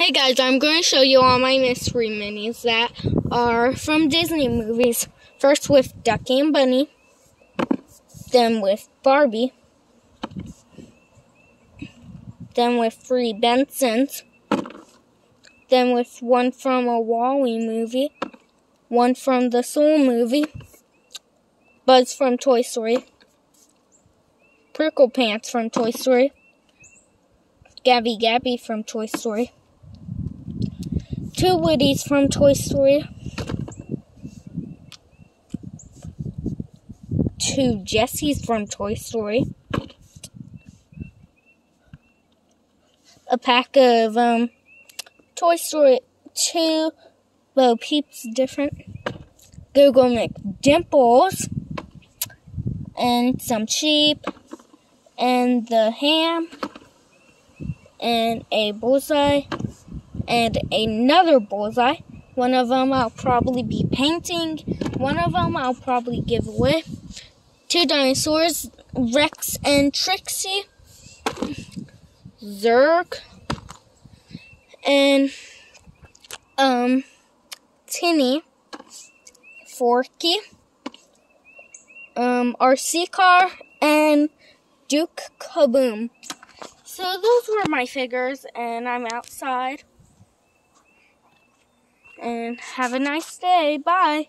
Hey guys, I'm going to show you all my mystery minis that are from Disney movies. First with Ducky and Bunny, then with Barbie, then with three Bensons, then with one from a WALL-E movie, one from the Soul movie, Buzz from Toy Story, Prickle Pants from Toy Story, Gabby Gabby from Toy Story two Woodies from Toy Story, two Jessies from Toy Story, a pack of um, Toy Story 2 Bo Peeps different, Giggle McDimples, and some sheep, and the Hamm, and a bullseye and another bullseye. One of them I'll probably be painting. One of them I'll probably give away. Two dinosaurs, Rex and Trixie. Zurg. And, um, Tinny. Forky. Um, RC car. And Duke Caboom. So those were my figures, and I'm outside and have a nice day. Bye.